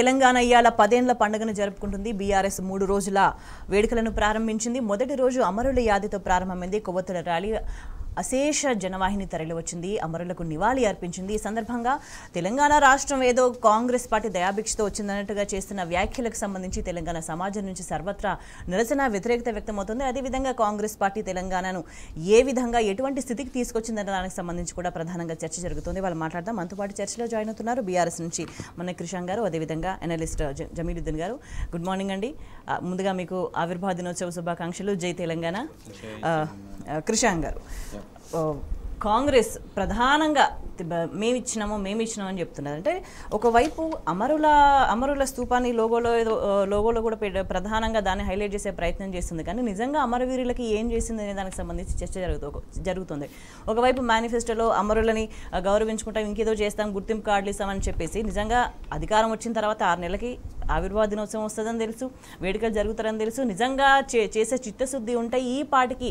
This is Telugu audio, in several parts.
తెలంగాణ ఇయ్యాల పదేండ్ల పండుగను జరుపుకుంటుంది. బీఆర్ఎస్ మూడు రోజుల వేడుకలను ప్రారంభించింది. మొదటి రోజు అమరుల యాదితో ప్రారంభమైంది కొవ్వొత్తుల ర్యాలీ. అశేష జనవాహిని తరలివచ్చింది అమరులకు నివాళి అర్పించింది. ఈ సందర్భంగా తెలంగాణ రాష్ట్రం ఏదో కాంగ్రెస్ పార్టీ దయాభిక్షతో వచ్చిందన్నట్టుగా చేస్తున్న వ్యాఖ్యలకు సంబంధించి తెలంగాణ సమాజం నుంచి సర్వత్రా నిరసన వ్యతిరేకత వ్యక్తమవుతుంది. అదేవిధంగా కాంగ్రెస్ పార్టీ తెలంగాణను ఏ విధంగా ఎటువంటి స్థితికి తీసుకొచ్చిందన్న దానికి సంబంధించి కూడా ప్రధానంగా చర్చ జరుగుతుంది. వాళ్ళు మాట్లాడదాం. మనతో పాటు చర్చలో జాయిన్ అవుతున్నారు బీఆర్ఎస్ నుంచి మన కృషాంగ్ గారు అదేవిధంగా అనలిస్ట్ జమీలుద్దీన్ గారు. గుడ్ మార్నింగ్ అండి. ముందుగా మీకు ఆవిర్భావ దినోత్సవ శుభాకాంక్షలు. జై తెలంగాణ. కృషాంగ్ గారు. కాంగ్రెస్ ప్రధానంగా మేము ఇచ్చినాము మేము ఇచ్చినాము అని చెప్తున్నారు. అంటే ఒకవైపు అమరుల అమరుల స్తూపాన్ని లోగోలో ఏదో లోగోలో కూడా ప్రధానంగా దాన్ని హైలైట్ చేసే ప్రయత్నం చేస్తుంది. కానీ నిజంగా అమరవీరులకి ఏం చేసింది అనే దానికి సంబంధించి చర్చ జరుగుతూ జరుగుతుంది. ఒకవైపు మేనిఫెస్టోలో అమరులని గౌరవించుకుంటాం ఇంకేదో చేస్తాం గుర్తింపు కార్డులు ఇస్తామని చెప్పేసి నిజంగా అధికారం వచ్చిన తర్వాత ఆరు నెలలకి ఆవిర్భావ దినోత్సవం వస్తుందని తెలుసు వేడుకలు జరుగుతారని తెలుసు. నిజంగా చే చేసే చిత్తశుద్ధి ఉంటే ఈ పాటికి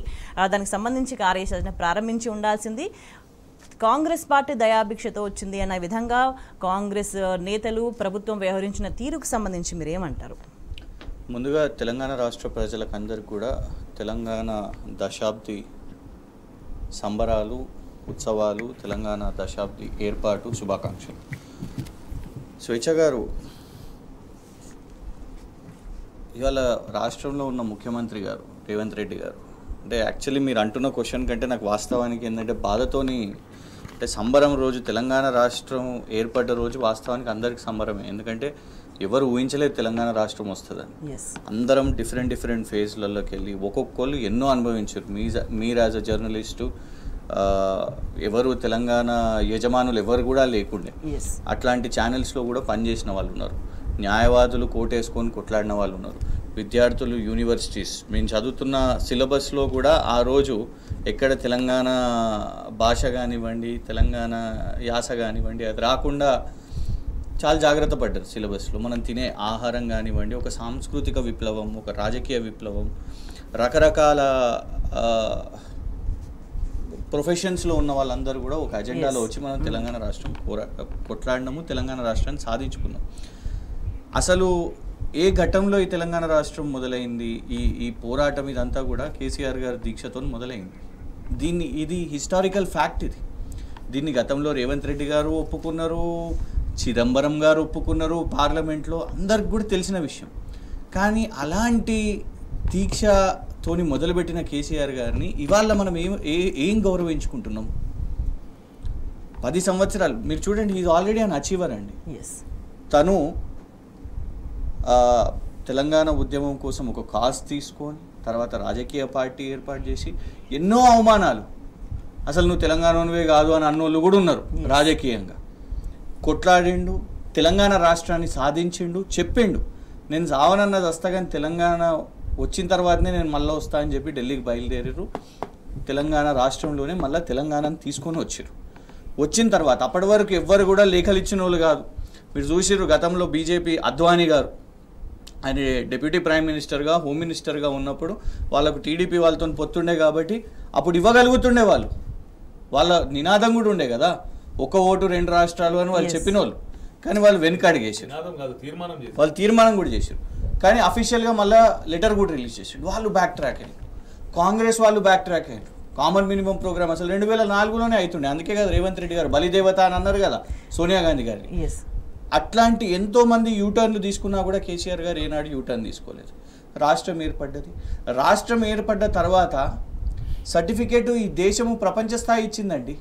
దానికి సంబంధించి కార్యాచరణ ప్రారంభించి ఉండాల్సింది. కాంగ్రెస్ పార్టీ దయాభిక్షతో వచ్చింది అన్న విధంగా కాంగ్రెస్ నేతలు ప్రభుత్వం వ్యవహరించిన తీరుకు సంబంధించి మీరు ఏమంటారు ముందుగా తెలంగాణ రాష్ట్ర ప్రజలకు కూడా తెలంగాణ దశాబ్ది సంబరాలు ఉత్సవాలు తెలంగాణ దశాబ్ది ఏర్పాటు శుభాకాంక్షలు. స్వేచ్ఛ గారు ఇవాళ రాష్ట్రంలో ఉన్న ముఖ్యమంత్రి గారు రేవంత్ రెడ్డి గారు అంటే యాక్చువల్లీ మీరు అంటున్న క్వశ్చన్ కంటే నాకు వాస్తవానికి ఏంటంటే బాధతోని అంటే సంబరం రోజు తెలంగాణ రాష్ట్రం ఏర్పడ్డ రోజు వాస్తవానికి అందరికి సంబరమే. ఎందుకంటే ఎవరు ఊహించలేదు తెలంగాణ రాష్ట్రం వస్తుందని. అందరం డిఫరెంట్ డిఫరెంట్ ఫేజ్లలోకి వెళ్ళి ఒక్కొక్కళ్ళు ఎన్నో అనుభవించారు. మీ మీరు యాజ్ అ జర్నలిస్టు ఎవరు తెలంగాణ యజమానులు ఎవరు కూడా లేకుండే. అట్లాంటి ఛానల్స్లో కూడా పనిచేసిన వాళ్ళు ఉన్నారు. న్యాయవాదులు కోటేసుకొని కొట్లాడిన వాళ్ళు ఉన్నారు. విద్యార్థులు యూనివర్సిటీస్. మేము చదువుతున్న సిలబస్లో కూడా ఆ రోజు ఎక్కడ తెలంగాణ భాష కానివ్వండి తెలంగాణ యాస కానివ్వండి అది రాకుండా చాలా జాగ్రత్త పడ్డారు సిలబస్లో. మనం తినే ఆహారం కానివ్వండి ఒక సాంస్కృతిక విప్లవం ఒక రాజకీయ విప్లవం రకరకాల ప్రొఫెషన్స్లో ఉన్న వాళ్ళందరూ కూడా ఒక అజెండాలో. వచ్చి మనం తెలంగాణ రాష్ట్రం పోరా కొట్లాడినాము తెలంగాణ రాష్ట్రాన్ని సాధించుకున్నాం. అసలు ఏ ఘట్టంలో ఈ తెలంగాణ రాష్ట్రం మొదలైంది? ఈ ఈ పోరాటం ఇదంతా కూడా కేసీఆర్ గారి దీక్షతో మొదలైంది. దీన్ని ఇది హిస్టారికల్ ఫ్యాక్ట్ ఇది. దీన్ని గతంలో రేవంత్ రెడ్డి గారు ఒప్పుకున్నారు చిదంబరం గారు ఒప్పుకున్నారు పార్లమెంట్లో అందరికి కూడా తెలిసిన విషయం. కానీ అలాంటి దీక్షతోని మొదలుపెట్టిన కేసీఆర్ గారిని ఇవాళ మనం ఏం ఏ- ఏం గౌరవించుకుంటున్నాం? పది సంవత్సరాలు మీరు చూడండి ఈజ్ ఆల్రెడీ అన్ అచీవర్ అండి. ఎస్ తను తెలంగాణ ఉద్యమం కోసం ఒక కాజ్ తీసుకొని తర్వాత రాజకీయ పార్టీ ఏర్పాటు చేసి ఎన్నో అవమానాలు. అసలు నువ్వు తెలంగాణవే కాదు అని అన్నోళ్ళు కూడా ఉన్నారు. రాజకీయంగా. కొట్లాడిండు తెలంగాణ రాష్ట్రాన్ని సాధించిండు చెప్పిండు. నేను సావనన్నది వస్తా కానీ తెలంగాణ వచ్చిన తర్వాతనే నేను మళ్ళీ వస్తా అని చెప్పి ఢిల్లీకి బయలుదేరారు తెలంగాణ రాష్ట్రంలోనే మళ్ళీ తెలంగాణను తీసుకొని వచ్చారు వచ్చిన తర్వాత అప్పటి వరకు ఎవ్వరు కూడా లేఖలు ఇచ్చిన వాళ్ళు కాదు. మీరు చూసిర్రు గతంలో బీజేపీ అద్వానీ గారు. ఆయన డిప్యూటీ ప్రైమ్ మినిస్టర్గా హోమ్ మినిస్టర్గా ఉన్నప్పుడు వాళ్ళకు టీడీపీ వాళ్ళతో పొత్తుండే కాబట్టి అప్పుడు ఇవ్వగలుగుతుండే వాళ్ళు. వాళ్ళ నినాదం కూడా ఉండే కదా. ఒక ఓటు రెండు రాష్ట్రాలు అని వాళ్ళు. చెప్పిన వాళ్ళు కానీ వాళ్ళు వెనుకడిగేసారు నినాదం కాదు తీర్మానం చేసి వాళ్ళు తీర్మానం కూడా చేశారు. కానీ అఫీషియల్గా మళ్ళీ లెటర్ కూడా రిలీజ్ చేసారు వాళ్ళు బ్యాక్ ట్రాక్ అయ్యారు కాంగ్రెస్ వాళ్ళు బ్యాక్ ట్రాక్ అయ్యారు కామన్ మినిమం ప్రోగ్రామ్ అసలు రెండు వేల నాలుగులోనే అవుతుండే అందుకే కదా రేవంత్ రెడ్డి గారు బలిదేవత అని అన్నారు కదా సోనియా గాంధీ గారిని. ఎస్ అట్లాంటి ఎంతోమంది యూటర్న్లు తీసుకున్నా కూడా కేసీఆర్ గారు ఏనాడు యూటర్న్ తీసుకోలేదు. రాష్ట్రం ఏర్పడ్డది. రాష్ట్రం ఏర్పడ్డ తర్వాత సర్టిఫికేట్ ఈ దేశము ప్రపంచ స్థాయి ఇచ్చిందండి.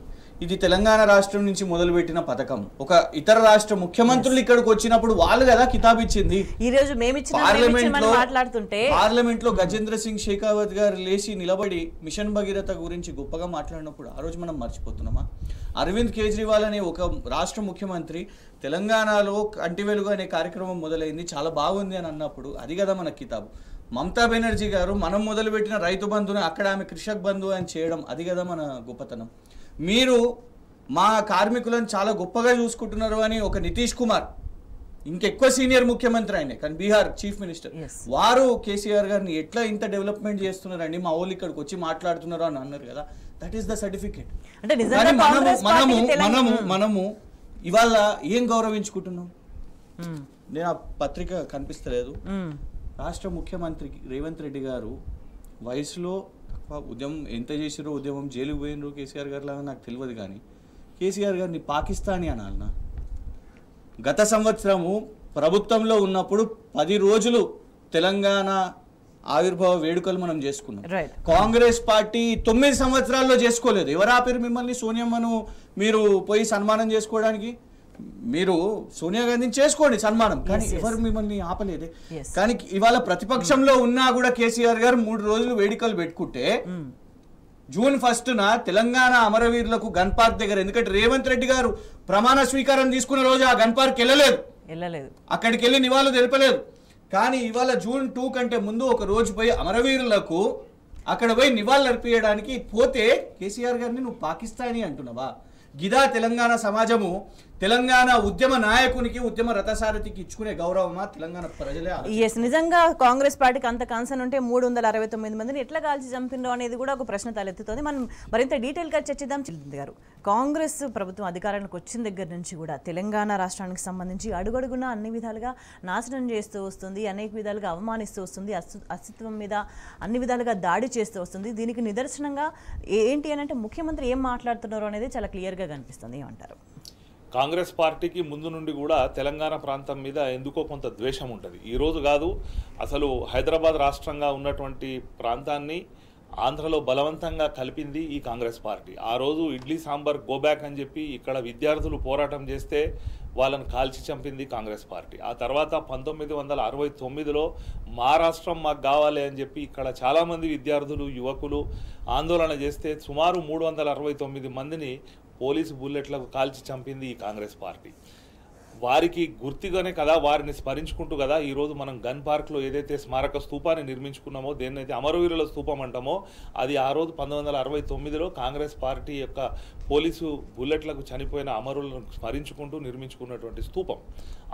ఇది తెలంగాణ రాష్ట్రం నుంచి మొదలుపెట్టిన పథకం. ఒక ఇతర రాష్ట్ర ముఖ్యమంత్రులు ఇక్కడికి వచ్చినప్పుడు వాళ్ళు కదా కితాబ్ ఇచ్చింది. ఈ రోజు పార్లమెంట్లో మాట్లాడుతుంటే పార్లమెంట్లో గజేంద్ర సింగ్ షేకావత్ గారు లేచి నిలబడి మిషన్ భగీరథ గురించి గొప్పగా మాట్లాడినప్పుడు ఆ రోజు మనం మర్చిపోతున్నామా? అరవింద్ కేజ్రీవాల్ అనే ఒక రాష్ట్ర ముఖ్యమంత్రి తెలంగాణలో కంటి వెలుగు అనే కార్యక్రమం మొదలైంది చాలా బాగుంది అని అన్నప్పుడు అది కదా మన కితాబు. మమతా బెనర్జీ గారు మనం మొదలుపెట్టిన రైతు బంధుని అక్కడ ఆమె కృషక్ బంధు అని చేయడం అది కదా మన గొప్పతనం. మీరు మా కార్మికులను చాలా గొప్పగా చూసుకుంటున్నారు అని ఒక నితీష్ కుమార్ ఇంకెక్కువ సీనియర్ ముఖ్యమంత్రి ఆయనే కానీ బీహార్ చీఫ్ మినిస్టర్. వారు కేసీఆర్ గారిని ఎట్లా ఇంత డెవలప్మెంట్ చేస్తున్నారండి? మా వాళ్ళు ఇక్కడికి వచ్చి మాట్లాడుతున్నారు అని అన్నారు కదా. దట్ ఈస్ ద సర్టిఫికేట్ మనము మనము మనము మనము ఇవాళ ఏం గౌరవించుకుంటున్నాం? మ్మ్. నేను ఆ పత్రిక కనిపిస్తలేదు. మ్మ్. రాష్ట్ర ముఖ్యమంత్రి రేవంత్ రెడ్డి గారు వయసులో తక్కువ ఉద్యమం ఎంత చేసిరో ఉద్యమం జైలుకు పోయినరు కేసీఆర్ గారు లాగా నాకు తెలియదు కానీ కేసీఆర్ గారిని పాకిస్తానీ అనాలనా? గత సంవత్సరము ప్రభుత్వంలో ఉన్నప్పుడు పది రోజులు తెలంగాణ ఆవిర్భావ వేడుకలు మనం చేసుకున్నాం. కాంగ్రెస్ పార్టీ తొమ్మిది సంవత్సరాల్లో చేసుకోలేదు. ఎవరు ఆపారు మిమ్మల్ని? సోనియమ్మను మీరు పోయి సన్మానం చేసుకోవడానికి? మీరు సోనియా గాంధీని చేసుకోండి సన్మానం కానీ. ఎవరు మిమ్మల్ని ఆపలేదే. కానీ ఇవాళ ప్రతిపక్షంలో ఉన్నా కూడా కేసీఆర్ గారు మూడు రోజులు వేడుకలు పెట్టుకుంటే మ్మ్. జూన్ ఫస్ట్న తెలంగాణ అమరవీరులకు గన్ పార్క్ దగ్గర ఎందుకంటే రేవంత్ రెడ్డి గారు ప్రమాణ స్వీకారం తీసుకున్న రోజు ఆ గన్ పార్క్ వెళ్ళలేదు వెళ్ళలేదు అక్కడికి వెళ్ళి నివాళులు తెలపలేదు కానీ ఇవాళ జూన్ టూ కంటే ముందు ఒక రోజు పోయి అమరవీరులకు అక్కడ పోయి నివాళులు అర్పించడానికి పోతే కేసీఆర్ గారిని నువ్వు పాకిస్తానీ అంటున్నావా గిదా తెలంగాణ సమాజము తెలంగాణ ఉద్యమ నాయకునికి ఉద్యమ రథసారథికి ఇచ్చుకునే గౌరవమా తెలంగాణ ప్రజలే ఎస్ నిజంగా కాంగ్రెస్ పార్టీకి అంత కన్సర్న్ ఉంటే మూడు వందల అరవై తొమ్మిది మందిని ఎట్లా కాల్చి చంపిండ్రో అనేది కూడా ఒక ప్రశ్న తలెత్తుతోంది. మనం మరింత డీటెయిల్గా చర్చిద్దాం. చిల్లింది గారు కాంగ్రెస్ ప్రభుత్వం అధికారానికి వచ్చిన దగ్గర నుంచి కూడా తెలంగాణ రాష్ట్రానికి సంబంధించి అడుగడుగున అన్ని విధాలుగా నాశనం చేస్తూ వస్తుంది అనేక విధాలుగా అవమానిస్తూ వస్తుంది అస్తిత్వం మీద అన్ని విధాలుగా దాడి చేస్తూ వస్తుంది. దీనికి నిదర్శనంగా ఏంటి అని అంటే ముఖ్యమంత్రి ఏం మాట్లాడుతున్నారో అనేది చాలా క్లియర్గా కనిపిస్తుంది. ఏమంటారు? కాంగ్రెస్ పార్టీకి ముందు నుండి కూడా తెలంగాణ ప్రాంతం మీద ఎందుకో కొంత ద్వేషం ఉంటుంది. ఈ రోజు కాదు అసలు హైదరాబాద్ రాష్ట్రంగా ఉన్నటువంటి ప్రాంతాన్ని ఆంధ్రలో బలవంతంగా కలిపింది ఈ కాంగ్రెస్ పార్టీ. ఆ రోజు ఇడ్లీ సాంబార్ గోబ్యాక్ అని చెప్పి ఇక్కడ విద్యార్థులు పోరాటం చేస్తే వాళ్ళని కాల్చి చంపింది కాంగ్రెస్ పార్టీ. ఆ తర్వాత పంతొమ్మిది వందల అరవై తొమ్మిదిలో మా రాష్ట్రం మాకు కావాలి అని చెప్పి ఇక్కడ చాలామంది విద్యార్థులు యువకులు ఆందోళన చేస్తే సుమారు మూడు వందల అరవై తొమ్మిది మందిని పోలీసు బుల్లెట్లకు కాల్చి చంపింది ఈ కాంగ్రెస్ పార్టీ. వారికి గుర్తుగానే కదా వారిని స్మరించుకుంటూ కదా ఈరోజు మనం గన్ పార్క్లో ఏదైతే స్మారక స్థూపాన్ని నిర్మించుకున్నామో దేన్నైతే అమరవీరుల స్థూపం అంటామో అది ఆ రోజు పంతొమ్మిది వందల అరవై తొమ్మిదిలో కాంగ్రెస్ పార్టీ యొక్క పోలీసు బుల్లెట్లకు చనిపోయిన అమరులను స్మరించుకుంటూ నిర్మించుకున్నటువంటి స్థూపం.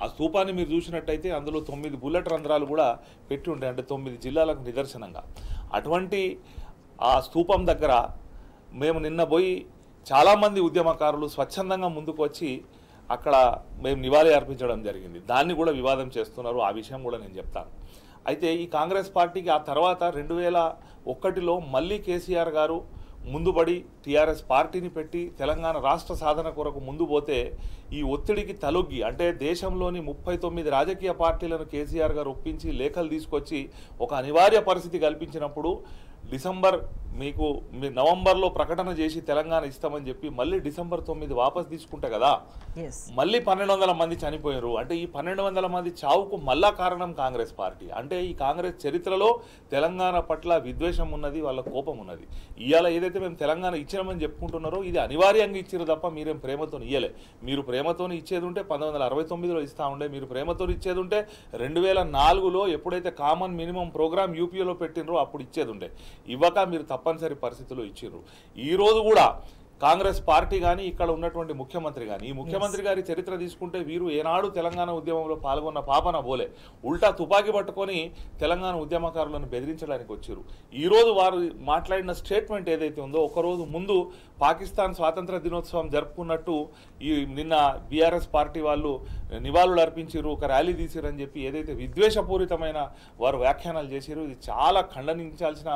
ఆ స్థూపాన్ని మీరు చూసినట్టయితే అందులో తొమ్మిది బుల్లెట్ రంధ్రాలు కూడా పెట్టి ఉంటాయి అంటే తొమ్మిది జిల్లాలకు నిదర్శనంగా. అటువంటి ఆ స్థూపం దగ్గర మేము నిన్న పోయి చాలామంది ఉద్యమకారులు స్వచ్ఛందంగా ముందుకు వచ్చి అక్కడ మేము నివాళి అర్పించడం జరిగింది. దాన్ని కూడా వివాదం చేస్తున్నారు. ఆ విషయం కూడా నేను చెప్తాను. అయితే ఈ కాంగ్రెస్ పార్టీకి ఆ తర్వాత రెండు వేల ఒకటిలో మళ్ళీ కేసీఆర్ గారు ముందుబడి టీఆర్ఎస్ పార్టీని పెట్టి తెలంగాణ రాష్ట్ర సాధన కొరకు ముందు పోతే ఈ ఒత్తిడికి తలొగ్గి అంటే దేశంలోని ముప్పై తొమ్మిది రాజకీయ పార్టీలను కేసీఆర్ గారు ఒప్పించి లేఖలు తీసుకొచ్చి ఒక అనివార్య పరిస్థితి కల్పించినప్పుడు డిసెంబర్ మీకు మీ నవంబర్లో ప్రకటన చేసి తెలంగాణ ఇస్తామని చెప్పి మళ్ళీ డిసెంబర్ తొమ్మిది వాపస్ తీసుకుంటే కదా? మళ్ళీ పన్నెండు వందల మంది చనిపోయారు. అంటే ఈ పన్నెండు వందల మంది చావుకు మళ్ళా కారణం కాంగ్రెస్ పార్టీ. అంటే ఈ కాంగ్రెస్ చరిత్రలో తెలంగాణ పట్ల విద్వేషం ఉన్నది వాళ్ళ కోపం ఉన్నది. ఇవాళ ఏదైతే మేము తెలంగాణ ఇచ్చినామని చెప్పుకుంటున్నారో ఇది అనివార్యంగా ఇచ్చారు తప్ప మీరేం ప్రేమతో ఇయ్యలే. మీరు ప్రేమతో ఇచ్చేది ఉంటే పంతొమ్మిది వందల అరవై తొమ్మిదిలో ఇస్తా ఉండే మీరు ప్రేమతో ఇచ్చేది ఉంటే రెండు వేల నాలుగులో ఎప్పుడైతే కామన్ మినిమం ప్రోగ్రామ్ యూపీఏలో పెట్టినరో అప్పుడు ఇచ్చేది ఉండే. ఇవ్వక మీరు తప్పనిసరి పరిస్థితుల్లో ఇచ్చిర్రు ఈ రోజు కూడా కాంగ్రెస్ పార్టీ కానీ ఇక్కడ ఉన్నటువంటి ముఖ్యమంత్రి కానీ ఈ ముఖ్యమంత్రి గారి చరిత్ర తీసుకుంటే వీరు ఏనాడు తెలంగాణ ఉద్యమంలో పాల్గొన్న పాపన బోలే. ఉల్టా తుపాకీ పట్టుకొని తెలంగాణ ఉద్యమకారులను బెదిరించడానికి వచ్చారు. ఈ రోజు వారు మాట్లాడిన స్టేట్మెంట్ ఏదైతే ఉందో ఒకరోజు ముందు పాకిస్తాన్ స్వాతంత్ర దినోత్సవం జరుపుకున్నట్టు ఈ నిన్న బీఆర్ఎస్ పార్టీ వాళ్ళు నివాళులు అర్పించారు ఒక ర్యాలీ తీసిరని చెప్పి ఏదైతే విద్వేషపూరితమైన వారు వ్యాఖ్యానాలు చేశారు ఇది చాలా ఖండనించాల్సిన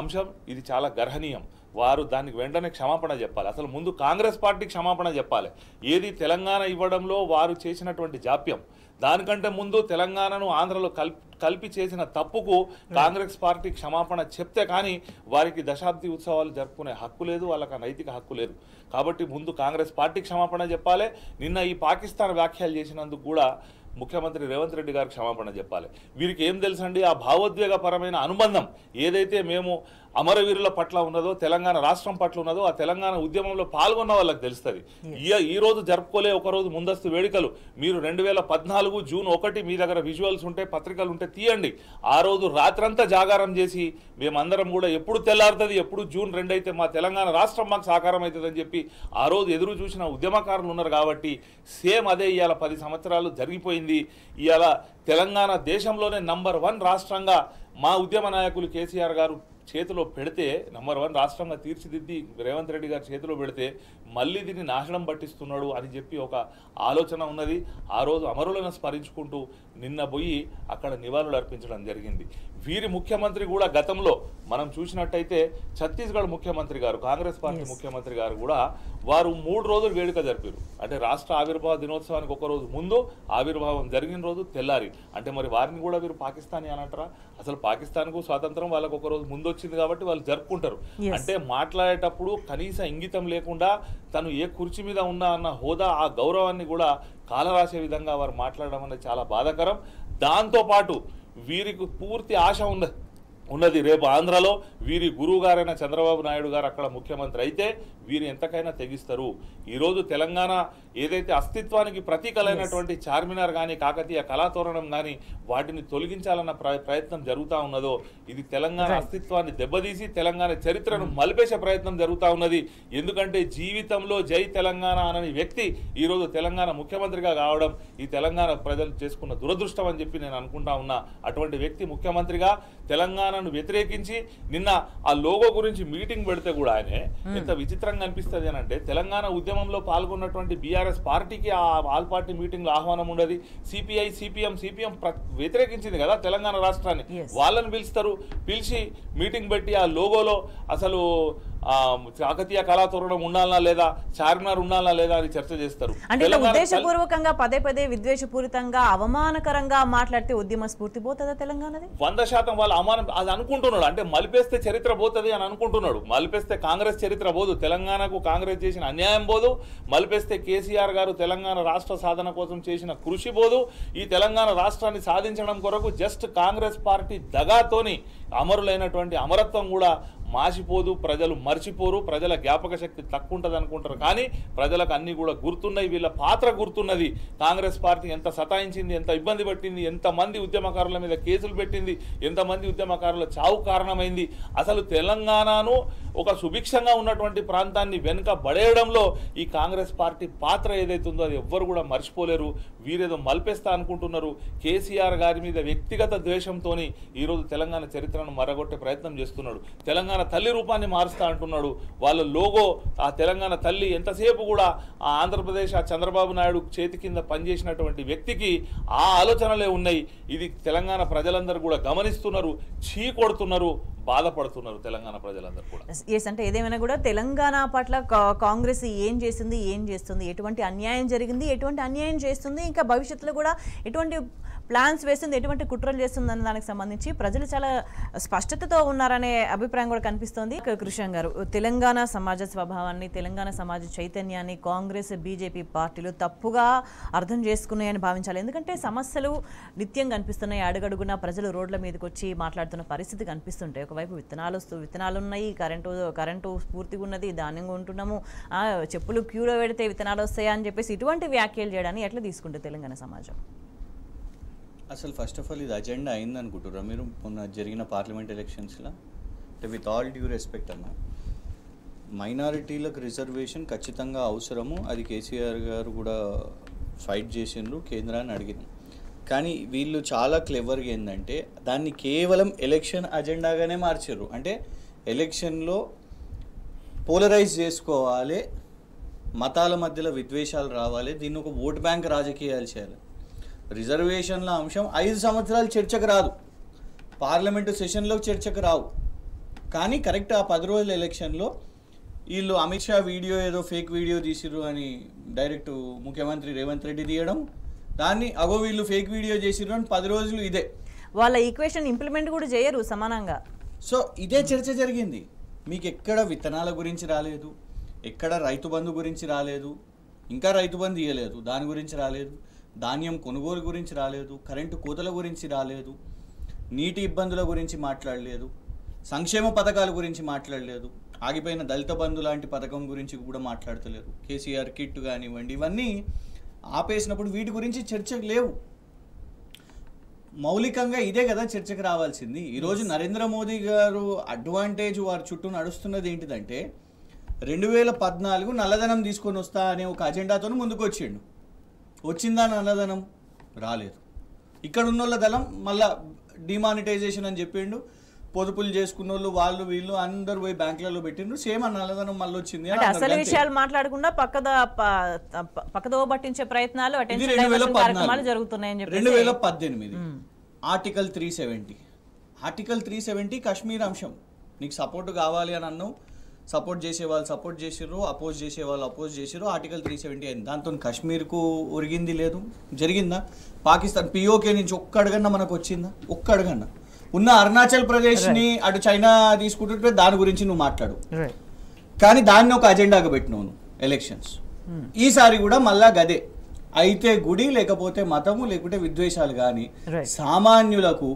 అంశం ఇది చాలా గర్హనీయం. వారు దానికి వెంటనే క్షమాపణ చెప్పాలి. అసలు ముందు కాంగ్రెస్ పార్టీ క్షమాపణ చెప్పాలి. ఏది తెలంగాణ ఇవ్వడంలో వారు చేసినటువంటి జాప్యం. దానికంటే ముందు తెలంగాణను ఆంధ్రలో కల్పి కలిపి చేసిన తప్పుకు కాంగ్రెస్ పార్టీ క్షమాపణ చెప్తే కానీ వారికి దశాబ్ది ఉత్సవాలు జరుపుకునే హక్కు లేదు వాళ్ళకి ఆ నైతిక హక్కు లేదు. కాబట్టి ముందు కాంగ్రెస్ పార్టీ క్షమాపణ చెప్పాలి. నిన్న ఈ పాకిస్తాన్ వ్యాఖ్యలు చేసినందుకు కూడా ముఖ్యమంత్రి రేవంత్ రెడ్డి గారికి క్షమాపణ చెప్పాలి. వీరికి ఏం తెలుసండి? ఆ భావోద్వేగపరమైన అనుబంధం. ఏదైతే మేము అమరవీరుల పట్ల ఉన్నదో తెలంగాణ రాష్ట్రం పట్ల ఉన్నదో ఆ తెలంగాణ ఉద్యమంలో పాల్గొన్న వాళ్ళకి తెలుస్తుంది. ఈ రోజు జరుపుకోలే ఒక రోజు ముందస్తు వేడుకలు. మీరు రెండు వేల పద్నాలుగు జూన్ ఒకటి మీ దగ్గర విజువల్స్ ఉంటే పత్రికలు ఉంటే తీయండి. ఆ రోజు రాత్రంతా జాగారం చేసి మేమందరం కూడా ఎప్పుడు తెల్లారుతుంది ఎప్పుడు జూన్ రెండు అయితే మా తెలంగాణ రాష్ట్రం మాకు సాకారం అవుతుందని చెప్పి ఆ రోజు ఎదురు చూసిన ఉద్యమకారులు ఉన్నారు కాబట్టి సేమ్ అదే ఇవాళ పది సంవత్సరాలు జరిగిపోయింది. ఇవాళ తెలంగాణ దేశంలోనే నంబర్ వన్ రాష్ట్రంగా మా ఉద్యమ నాయకులు కేసీఆర్ గారు చేతిలో పెడితే నంబర్ వన్ రాష్ట్రంగా తీర్చిదిద్ది రేవంత్ రెడ్డి గారి చేతిలో పెడితే మళ్ళీ దీన్ని నాశనం పట్టిస్తున్నాడు అని చెప్పి ఒక ఆలోచన ఉన్నది. ఆ రోజు అమరులను స్మరించుకుంటూ నిన్న పోయి అక్కడ నివాళులు అర్పించడం జరిగింది. వీరి ముఖ్యమంత్రి కూడా గతంలో మనం చూసినట్టయితే ఛత్తీస్గఢ్ ముఖ్యమంత్రి గారు కాంగ్రెస్ పార్టీ. ముఖ్యమంత్రి గారు కూడా వారు మూడు రోజులు వేడుక జరిపారు. అంటే రాష్ట్ర ఆవిర్భావ దినోత్సవానికి ఒక రోజు ముందు ఆవిర్భావం జరిగిన రోజు తెల్లారి. అంటే మరి వారిని కూడా వీరు పాకిస్తానీ అని అంటారా? అసలు పాకిస్తాన్కు స్వాతంత్రం వాళ్ళకు ఒక రోజు ముందు వచ్చింది కాబట్టి వాళ్ళు జరుపుకుంటారు. అంటే మాట్లాడేటప్పుడు కనీస ఇంగితం లేకుండా తను ఏ కుర్చీ మీద ఉన్నా అన్న హోదా ఆ గౌరవాన్ని కూడా కాలరాసే విధంగా వారు మాట్లాడడం అనేది చాలా బాధాకరం. దాంతోపాటు వీరికి పూర్తి ఆశ ఉంది ఉన్నది. రేపు ఆంధ్రలో వీరి గురువు గారైన చంద్రబాబు నాయుడు గారు అక్కడ ముఖ్యమంత్రి అయితే వీరు ఎంతకైనా తెగిస్తారు. ఈరోజు తెలంగాణ ఏదైతే అస్తిత్వానికి ప్రతీకలైనటువంటి చార్మినార్ కానీ కాకతీయ కళాతోరణం కానీ వాటిని తొలగించాలన్న ప్ర- ప్రయత్నం జరుగుతూ ఉన్నదో ఇది తెలంగాణ. అస్తిత్వాన్ని దెబ్బతీసి తెలంగాణ చరిత్రను మలిపేసే ప్రయత్నం జరుగుతూ ఉన్నది. ఎందుకంటే జీవితంలో జై తెలంగాణ అనని వ్యక్తి ఈరోజు తెలంగాణ ముఖ్యమంత్రిగా కావడం ఈ తెలంగాణ ప్రజలు చేసుకున్న దురదృష్టం అని చెప్పి నేను అనుకుంటా ఉన్నా. అటువంటి వ్యక్తి ముఖ్యమంత్రిగా తెలంగాణను వ్యతిరేకించి నిన్న ఆ లోగో గురించి మీటింగ్ పెడితే కూడా ఆయనే ఎంత విచిత్రంగా అనిపిస్తుంది అని అంటే తెలంగాణ ఉద్యమంలో పాల్గొన్నటువంటి బీఆర్ఎస్ పార్టీకి ఆ ఆల్ పార్టీ మీటింగ్లో ఆహ్వానం ఉండదు. సిపిఐ సిపిఎం సిపిఎం వ్యతిరేకించింది కదా తెలంగాణ రాష్ట్రాన్ని. వాళ్ళని పిలుస్తారు. పిలిచి మీటింగ్ పెట్టి ఆ లోగోలో అసలు కాకతీయ కళాతోరణం ఉండాలనా లేదా చార్మినార్ ఉండాలనా లేదా అని చర్చ చేస్తారు. అంటే తెలంగాణ ఉద్దేశపూర్వకంగా పదే పదే విద్వేషపూరితంగా అవమానకరంగా మాట్లాడితే ఉద్యమ స్ఫూర్తి పోతుందా తెలంగాణది? వంద శాతం వాళ్ళు అమానం అది అనుకుంటున్నాడు. అంటే మలిపేస్తే చరిత్ర పోతుంది అని అనుకుంటున్నాడు. మలిపేస్తే కాంగ్రెస్ చరిత్ర పోదు. తెలంగాణకు కాంగ్రెస్ చేసిన అన్యాయం పోదు. మలిపేస్తే కేసీఆర్ గారు తెలంగాణ రాష్ట్ర సాధన కోసం చేసిన కృషి పోదు. ఈ తెలంగాణ రాష్ట్రాన్ని సాధించడం కొరకు జస్ట్ కాంగ్రెస్ పార్టీ దగాతోని అమరులైనటువంటి అమరత్వం కూడా మాసిపోదు ప్రజలు మర్చిపోరు ప్రజల జ్ఞాపక శక్తి తక్కువ ఉంటుంది అనుకుంటారు కానీ ప్రజలకు అన్నీ కూడా గుర్తున్నాయి వీళ్ళ పాత్ర గుర్తున్నది. కాంగ్రెస్ పార్టీ ఎంత సతాయించింది ఎంత ఇబ్బంది పెట్టింది ఎంతమంది ఉద్యమకారుల మీద కేసులు పెట్టింది ఎంతమంది ఉద్యమకారుల చావు కారణమైంది. అసలు తెలంగాణను ఒక సుభిక్షంగా ఉన్నటువంటి ప్రాంతాన్ని వెనుక బడేయడంలో ఈ కాంగ్రెస్ పార్టీ పాత్ర ఏదైతే ఉందో అది ఎవ్వరు కూడా మర్చిపోలేరు. వీరేదో మల్పేస్తా అనుకుంటున్నారు. కేసీఆర్ గారి మీద వ్యక్తిగత ద్వేషంతో ఈరోజు తెలంగాణ చరిత్రను మరగొట్టే ప్రయత్నం చేస్తున్నాడు. తెలంగాణ తల్లి రూపాన్ని మారుస్తా అంటున్నాడు. వాళ్ళ లోగో ఆ తెలంగాణ తల్లి ఎంతసేపు కూడా ఆ ఆంధ్రప్రదేశ్ ఆ చంద్రబాబు నాయుడు చేతి కింద పనిచేసినటువంటి వ్యక్తికి ఆ ఆలోచనలే ఉన్నాయి. ఇది తెలంగాణ ప్రజలందరూ కూడా గమనిస్తున్నారు చీ కొడుతున్నారు బాధపడుతున్నారు తెలంగాణ ప్రజలందరూ కూడా. ఎస్ అంటే ఏదేమైనా కూడా తెలంగాణ పట్ల కా- కాంగ్రెస్ ఏం చేసింది ఏం చేస్తుంది ఎటువంటి అన్యాయం జరిగింది ఎటువంటి అన్యాయం చేస్తుంది ఇంకా భవిష్యత్తులో కూడా ఎటువంటి ప్లాన్స్ వేస్తుంది ఎటువంటి కుట్రలు చేస్తుందన్న దానికి సంబంధించి ప్రజలు చాలా స్పష్టతతో ఉన్నారనే అభిప్రాయం కూడా కనిపిస్తోంది. కృష్ణ గారు తెలంగాణ సమాజ స్వభావాన్ని తెలంగాణ సమాజ చైతన్యాన్ని కాంగ్రెస్ బీజేపీ పార్టీలు తప్పుగా అర్థం చేసుకున్నాయని భావించాలి. ఎందుకంటే సమస్యలు నిత్యం కనిపిస్తున్నాయి అడుగడుగున ప్రజలు రోడ్ల మీదకి వచ్చి మాట్లాడుతున్న పరిస్థితి కనిపిస్తుంటాయి. ఒకవైపు విత్తనాలు వస్తూ విత్తనాలు ఉన్నాయి కరెంటు కరెంటు స్ఫూర్తిగా ఉన్నది ధాన్యంగా ఉంటున్నాము చెప్పులు క్యూలో పెడితే విత్తనాలు వస్తాయా అని చెప్పేసి ఇటువంటి వ్యాఖ్యలు చేయడాన్ని ఎట్లా తీసుకుంటే తెలంగాణ సమాజం? అసలు ఫస్ట్ ఆఫ్ ఆల్ ఇది అజెండా అయింది అనుకుంటుర్రా మీరు? మొన్న జరిగిన పార్లమెంట్ ఎలక్షన్స్లో అంటే విత్ ఆల్ డ్యూ రెస్పెక్ట్ అన్న మైనారిటీలకు రిజర్వేషన్ ఖచ్చితంగా అవసరము. అది కేసీఆర్ గారు కూడా ఫైట్ చేసిండ్రు కేంద్రాన్ని అడిగింది కానీ వీళ్ళు చాలా క్లెవర్గా ఏంటంటే దాన్ని కేవలం ఎలక్షన్ అజెండాగానే మార్చారు అంటే ఎలక్షన్లో పోలరైజ్ చేసుకోవాలి మతాల మధ్యలో విద్వేషాలు రావాలి దీన్ని ఒక ఓట్ బ్యాంక్ రాజకీయాలు చేయాలి. రిజర్వేషన్ల అంశం ఐదు సంవత్సరాలు చర్చకు రాదు. పార్లమెంటు సెషన్లో చర్చకు రావు. కానీ కరెక్ట్ ఆ పది రోజుల ఎలక్షన్లో వీళ్ళు అమిత్ షా వీడియో ఏదో ఫేక్ వీడియో తీసిర్రు అని డైరెక్ట్ ముఖ్యమంత్రి రేవంత్ రెడ్డి తీయడం దాన్ని అగో వీళ్ళు ఫేక్ వీడియో చేసిర్రు అని పది రోజులు ఇదే. వాళ్ళ ఈక్వేషన్ ఇంప్లిమెంట్ కూడా చేయరు సమానంగా. సో ఇదే చర్చ జరిగింది. మీకు ఎక్కడ విత్తనాల గురించి రాలేదు ఎక్కడ రైతు బంధు గురించి రాలేదు ఇంకా రైతు బంధు ఇవ్వలేదు దాని గురించి రాలేదు. ధాన్యం కొనుగోలు గురించి రాలేదు కరెంటు కోతల గురించి రాలేదు నీటి ఇబ్బందుల గురించి మాట్లాడలేదు సంక్షేమ పథకాల గురించి మాట్లాడలేదు ఆగిపోయిన దళిత బంధు లాంటి పథకం గురించి కూడా మాట్లాడతలేరు. కేసీఆర్ కిట్ కానివ్వండి ఇవన్నీ ఆపేసినప్పుడు వీటి గురించి చర్చకు లేవు. మౌలికంగా ఇదే కదా చర్చకు రావాల్సింది. ఈరోజు నరేంద్ర మోదీ గారు అడ్వాంటేజ్ వారి చుట్టూ నడుస్తున్నది ఏంటిదంటే రెండు వేల పద్నాలుగు నల్లధనం తీసుకొని వస్తా అనే ఒక అజెండాతో ముందుకు వచ్చిండు వచ్చిందా నల్లధనం రాలేదు. ఇక్కడ ఉన్న దళం మళ్ళా డిమానిటైజేషన్ అని చెప్పిండు. పొదుపులు చేసుకున్న వాళ్ళు వాళ్ళు వీళ్ళు అందరు పోయి బ్యాంకులలో పెట్టిండ్రు. సేమ్ ఆ నల్లధనం మళ్ళీ వచ్చింది. అసలు. విషయాలు మాట్లాడకుండా పక్కద ప- ప- పక్కదోవ పట్టించే ప్రయత్నాలు జరుగుతున్నాయని రెండు వేల పద్దెనిమిది. Article three seventy article three seventy Kashmir అంశం. నీకు సపోర్ట్ కావాలి అని అన్నావు. సపోర్ట్ చేసే వాళ్ళు సపోర్ట్ చేసిర్రు అపోజ్ చేసే వాళ్ళు అపోజ్ చేసిర్రు ఆర్టికల్ త్రీ సెవెంటీ అయింది దాంతో కాశ్మీర్కు ఒరిగింది లేదు. జరిగిందా? పాకిస్తాన్ పిఓకే నుంచి ఒక్క అడగన్నా మనకు వచ్చిందా? ఒక్క అడగన్నా. ఉన్న అరుణాచల్ ప్రదేశ్ని అటు చైనా తీసుకుంటుంటే దాని గురించి నువ్వు మాట్లాడు. కానీ దాన్ని ఒక అజెండాగా పెట్టినావు ఎలక్షన్స్. ఈసారి కూడా మళ్ళా గదే. అయితే గుడి లేకపోతే మతము లేకుంటే విద్వేషాలు కానీ. సామాన్యులకు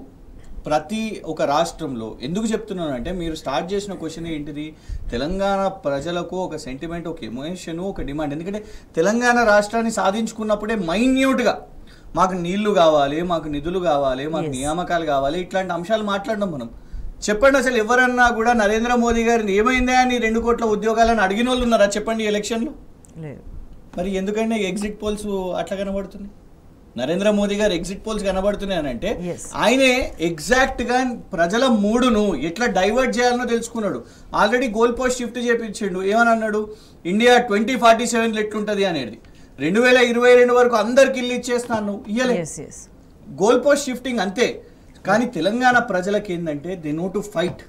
ప్రతి ఒక రాష్ట్రంలో ఎందుకు చెప్తున్నాను అంటే మీరు స్టార్ట్ చేసిన క్వశ్చన్ ఏంటిది? తెలంగాణ ప్రజలకు ఒక సెంటిమెంట్ ఒక ఎమోషన్ ఒక డిమాండ్ ఎందుకంటే తెలంగాణ రాష్ట్రాన్ని సాధించుకున్నప్పుడే మైన్యూట్గా మాకు నీళ్ళు కావాలి మాకు నిధులు కావాలి మాకు. నియామకాలు కావాలి ఇట్లాంటి అంశాలు మాట్లాడడం మనం. చెప్పండి అసలు ఎవరన్నా కూడా నరేంద్ర మోదీ గారిని ఏమైందా అని రెండు కోట్ల ఉద్యోగాలను అడిగిన వాళ్ళు ఉన్నారా చెప్పండి ఎలక్షన్లో? లేదు. మరి ఎందుకంటే ఎగ్జిట్ పోల్స్ అట్లా కనబడుతున్నాయి? నరేంద్ర మోదీ గారు ఎగ్జిట్ పోల్స్ కనబడుతున్నాయి అని అంటే Yes. ఆయనే ఎగ్జాక్ట్గా ప్రజల మూడును ఎట్లా డైవర్ట్ చేయాలనో తెలుసుకున్నాడు. ఆల్రెడీ గోల్ పోస్ట్ షిఫ్ట్ చేపించిండు. ఏమని అన్నాడు ఇండియా ట్వంటీ ఫార్టీ సెవెన్ ఎట్లుంటది? అనేది. రెండు వేల ఇరవై రెండు వరకు అందరికి ఇల్లు ఇచ్చేస్తాను. ఇయ్యలే. గోల్ పోస్ట్ షిఫ్టింగ్ అంతే. కానీ తెలంగాణ ప్రజలకి ఏంటంటే they know to fight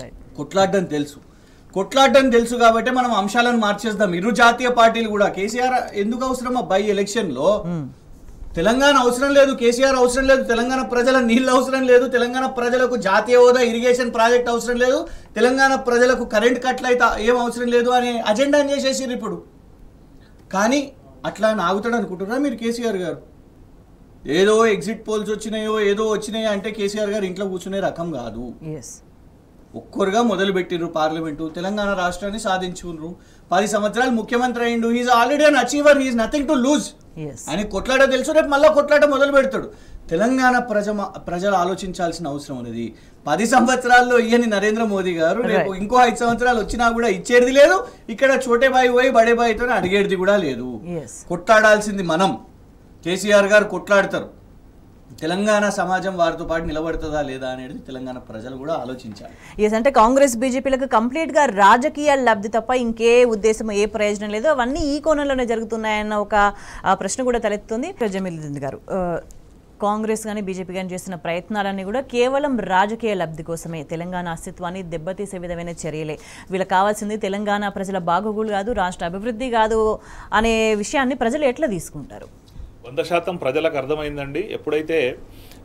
right కొట్లాడడం తెలుసు. కొట్లాడడం తెలుసు కాబట్టి మనం అంశాలను మార్చేద్దాం. ఇరు జాతీయ పార్టీలు కూడా. కేసీఆర్ ఎందుకు అవసరం బై ఎలక్షన్లో? తెలంగాణ అవసరం లేదు కేసీఆర్ అవసరం లేదు తెలంగాణ ప్రజల నీళ్ళు అవసరం లేదు తెలంగాణ ప్రజలకు జాతీయ హోదా ఇరిగేషన్ ప్రాజెక్ట్ అవసరం లేదు తెలంగాణ ప్రజలకు కరెంట్ కట్లు అయితే ఏం అవసరం లేదు అనే అజెండా చేసేసారు ఇప్పుడు. కానీ అట్లా నాగుతాడు అనుకుంటున్నారా మీరు కేసీఆర్ గారు? ఏదో ఎగ్జిట్ పోల్స్ వచ్చినాయో ఏదో వచ్చినాయో అంటే కేసీఆర్ గారు ఇంట్లో కూర్చునే రకం కాదు. ఒక్కరుగా మొదలు పెట్టిర్రు పార్లమెంటు. తెలంగాణ రాష్ట్రాన్ని సాధించుకున్నారు పది సంవత్సరాలు ముఖ్యమంత్రి అయిండు. He's already an achiever he's nothing to lose ఆయన కొట్లాట తెలుసు. రేపు మళ్ళీ కొట్లాట మొదలు పెడతాడు తెలంగాణ ప్రజ ప్రజలు ఆలోచించాల్సిన అవసరం ఉన్నది. పది సంవత్సరాల్లో ఇయ్యని నరేంద్ర మోదీ గారు రేపు. ఇంకో ఐదు సంవత్సరాలు వచ్చినా కూడా ఇచ్చేది లేదు. ఇక్కడ చోటే బాయి పోయి బడే బాయితో అడిగేది కూడా లేదు. కొట్లాడాల్సింది మనం. కేసీఆర్ గారు కొట్లాడతారు. తెలంగాణ సమాజం వారితో పాటు నిలబడుతుందా లేదా అనేది తెలంగాణ ప్రజలు కూడా ఆలోచించాలి. ఎస్ అంటే కాంగ్రెస్ బీజేపీలకు కంప్లీట్గా రాజకీయ లబ్ధి తప్ప ఇంకే ఉద్దేశం ఏ ప్రయోజనం లేదు. అవన్నీ ఈ కోణంలోనే జరుగుతున్నాయన్న ఒక ప్రశ్న కూడా తలెత్తుంది జమీల్ గారు కాంగ్రెస్ కానీ బీజేపీ కానీ చేసిన ప్రయత్నాలన్నీ కూడా కేవలం రాజకీయ లబ్ధి కోసమే. తెలంగాణ అస్తిత్వాన్ని దెబ్బతీసే విధమైన చర్యలే. వీళ్ళకి కావాల్సింది తెలంగాణ ప్రజల బాగోగులు కాదు రాష్ట్ర అభివృద్ధి కాదు అనే విషయాన్ని ప్రజలు ఎట్లా తీసుకుంటారు? వంద శాతం ప్రజలకు అర్థమైందండి. ఎప్పుడైతే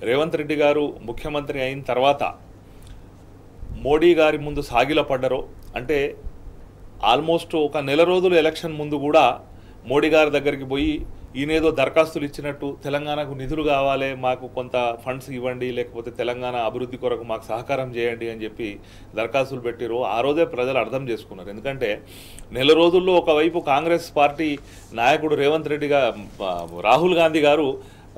రేవంత్ రెడ్డి గారు ముఖ్యమంత్రి అయిన తర్వాత మోడీ గారి ముందు సాగిల పడ్డరో అంటే ఆల్మోస్ట్ ఒక నెల రోజులు ఎలక్షన్ ముందు కూడా మోడీ గారి దగ్గరికి పోయి ఈయనేదో దరఖాస్తులు ఇచ్చినట్టు తెలంగాణకు నిధులు కావాలి మాకు కొంత ఫండ్స్ ఇవ్వండి లేకపోతే తెలంగాణ అభివృద్ధి కొరకు మాకు సహకారం చేయండి అని చెప్పి దరఖాస్తులు పెట్టిరు ఆ రోజే ప్రజలు అర్థం చేసుకున్నారు. ఎందుకంటే నెల రోజుల్లో ఒకవైపు కాంగ్రెస్ పార్టీ నాయకుడు రేవంత్ రెడ్డిగా రాహుల్ గాంధీ గారు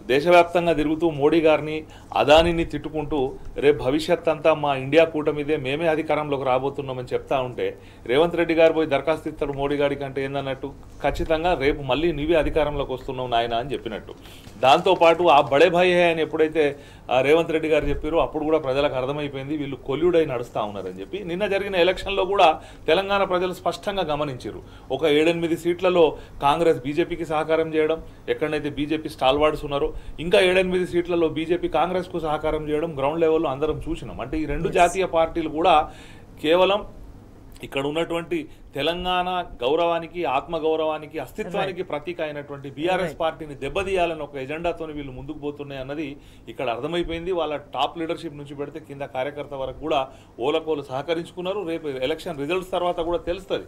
దేశవ్యాప్తంగా తిరుగుతూ మోడీ గారిని అదానిని తిట్టుకుంటూ రేపు భవిష్యత్ అంతా మా ఇండియా కూటమిదే మేమే అధికారంలోకి రాబోతున్నామని చెప్తా ఉంటే రేవంత్ రెడ్డి గారు పోయి దరఖాస్తు ఇస్తాడు మోడీ గారికి అంటే ఏందన్నట్టు? ఖచ్చితంగా రేపు మళ్ళీ నీవే అధికారంలోకి వస్తున్నావు నాయన అని చెప్పినట్టు. దాంతోపాటు ఆ బడే భయ అని ఎప్పుడైతే రేవంత్ రెడ్డి గారు చెప్పారో అప్పుడు కూడా ప్రజలకు అర్థమైపోయింది వీళ్ళు కొల్యుడై నడుస్తూ ఉన్నారని చెప్పి. నిన్న జరిగిన ఎలక్షన్లో కూడా తెలంగాణ ప్రజలు స్పష్టంగా గమనించారు ఒక ఏడెనిమిది సీట్లలో కాంగ్రెస్ బీజేపీకి సహకారం చేయడం ఎక్కడైతే బీజేపీ స్టాల్వార్డ్స్ ఉన్నారో ఇంకా ఏడెనిమిది సీట్లలో బీజేపీ కాంగ్రెస్ కాంగ్రెస్కు సహకారం చేయడం గ్రౌండ్ లెవెల్లో అందరం చూసినాం. అంటే ఈ రెండు జాతీయ పార్టీలు కూడా కేవలం ఇక్కడ ఉన్నటువంటి తెలంగాణ గౌరవానికి ఆత్మ గౌరవానికి అస్తిత్వానికి ప్రతీక అయినటువంటి బీఆర్ఎస్ పార్టీని దెబ్బతీయాలని ఒక ఎజెండాతో వీళ్ళు ముందుకు పోతున్నాయి అన్నది ఇక్కడ అర్థమైపోయింది. వాళ్ళ టాప్ లీడర్షిప్ నుంచి పెడితే కింద కార్యకర్త వరకు కూడా ఓలకోలు సహకరించుకున్నారు. రేపు ఎలక్షన్ రిజల్ట్స్ తర్వాత కూడా తెలుస్తుంది.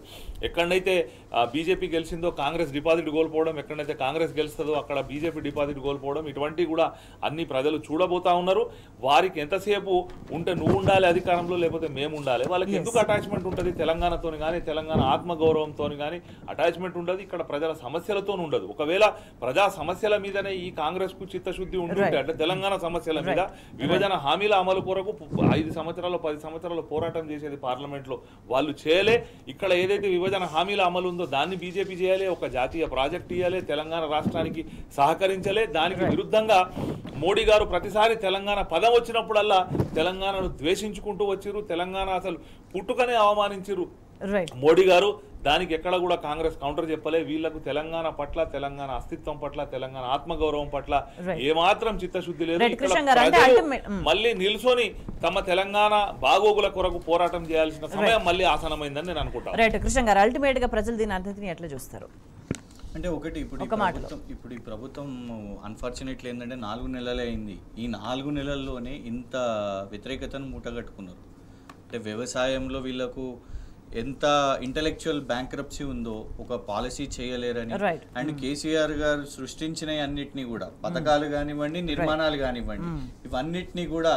ఎక్కడైతే బీజేపీ గెలిచిందో కాంగ్రెస్ డిపాజిట్ కోల్పోవడం ఎక్కడైతే కాంగ్రెస్ గెలుస్తుందో అక్కడ బీజేపీ డిపాజిట్ కోల్పోవడం ఇటువంటివి కూడా అన్ని ప్రజలు చూడబోతా ఉన్నారు. వారికి ఎంతసేపు ఉంటే నువ్వు ఉండాలి అధికారంలో లేకపోతే మేము ఉండాలి. వాళ్ళకి ఎందుకు అటాచ్మెంట్ ఉంటుంది తెలంగాణతో కానీ తెలంగాణ తెలంగాణ ఆత్మగౌరవంతో కానీ అటాచ్మెంట్ ఉండదు ఇక్కడ ప్రజల సమస్యలతో ఉండదు. ఒకవేళ ప్రజా సమస్యల మీదనే ఈ కాంగ్రెస్కు చిత్తశుద్ధి ఉంటుంటే. అంటే తెలంగాణ సమస్యల మీద విభజన హామీల అమలు కొరకు ఐదు సంవత్సరాలు పది సంవత్సరాలు పోరాటం చేసేది పార్లమెంట్లో వాళ్ళు చేయలే. ఇక్కడ ఏదైతే విభజన హామీల అమలు ఉందో దాన్ని బీజేపీ చేయాలి ఒక జాతీయ ప్రాజెక్ట్ ఇవ్వాలి తెలంగాణ రాష్ట్రానికి సహకరించలే. దానికి విరుద్ధంగా మోడీ గారు ప్రతిసారి తెలంగాణ పదం వచ్చినప్పుడల్లా తెలంగాణను ద్వేషించుకుంటూ వచ్చిరు తెలంగాణ అసలు పుట్టుకనే అవమానించిరు మోడీ గారు దానికి ఎక్కడ కూడా కాంగ్రెస్ కౌంటర్ చెప్పలే. వీళ్ళకు తెలంగాణ పట్ల తెలంగాణ అస్తిత్వం పట్ల తెలంగాణ ఆత్మగౌరవం పట్ల. ఏమాత్రం చిత్తశుద్ధి లేదు. మళ్ళీ నిల్సొని తమ తెలంగాణ బాగోగుల కొరకు పోరాటం చేయాల్సిన సమయం మళ్ళీ ఆసనమైందని నేను అనుకుంటాను రైట్ కృష్ణ గారు అల్టిమేట్గా ప్రజలు దీని అర్థతిని ఎట్లా చూస్తారు? అంటే ఒకటి ఇప్పుడు ఇప్పుడు ఈ ప్రభుత్వం అన్ఫార్చునేట్లీ ఏంటంటే నాలుగు నెలలే అయింది. ఈ నాలుగు నెలల్లోనే ఇంత వ్యతిరేకతను మూటగట్టుకున్నారు. అంటే వ్యవసాయంలో వీళ్ళకు ఎంత ఇంటలెక్చువల్ బ్యాంక్రప్సీ ఉందో ఒక పాలసీ చేయలేరని. అండ్ కేసీఆర్ గారు సృష్టించిన అన్నిటినీ కూడా. పథకాలు కానివ్వండి నిర్మాణాలు కానివ్వండి. ఇవన్నిటినీ కూడా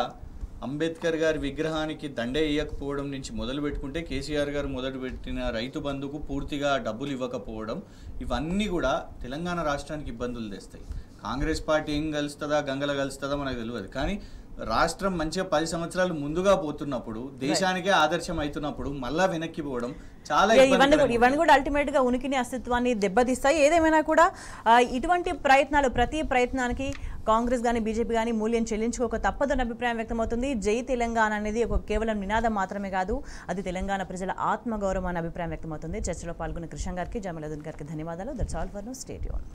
అంబేద్కర్ గారి విగ్రహానికి దండే ఇవ్వకపోవడం నుంచి మొదలు పెట్టుకుంటే కేసీఆర్ గారు మొదలు పెట్టిన రైతు బంధుకు పూర్తిగా డబ్బులు ఇవ్వకపోవడం ఇవన్నీ కూడా తెలంగాణ రాష్ట్రానికి ఇబ్బందులు తెస్తాయి. కాంగ్రెస్ పార్టీ ఏం కలుస్తుందా గంగల కలుస్తుందా మనకు తెలియదు కానీ రాష్ట్రం మంచిగా పది సంవత్సరాలు ముందుగా పోతున్నప్పుడు దేశానికే ఆదర్శం అవుతున్నప్పుడు మళ్ళా వెనక్కి పోవడం చాలా ఇవన్నీ కూడా ఇవన్నీ కూడా అల్టిమేట్గా ఉనికిని అస్తిత్వాన్ని దెబ్బతీస్తాయి. ఏదేమైనా కూడా ఇటువంటి ప్రయత్నాలు ప్రతి ప్రయత్నానికి కాంగ్రెస్ కానీ బీజేపీ కానీ మూల్యం చెల్లించుకోక తప్పదన్న అభిప్రాయం వ్యక్తమవుతుంది. జై తెలంగాణ అనేది ఒక కేవలం నినాదం మాత్రమే కాదు అది తెలంగాణ ప్రజల ఆత్మగౌరవం అనే అభిప్రాయం వ్యక్తమవుతుంది. చర్చలో పాల్గొన్న కృష్ణ గారికి జమలదున్ గారికి ధన్యవాదాలు. That's all for no state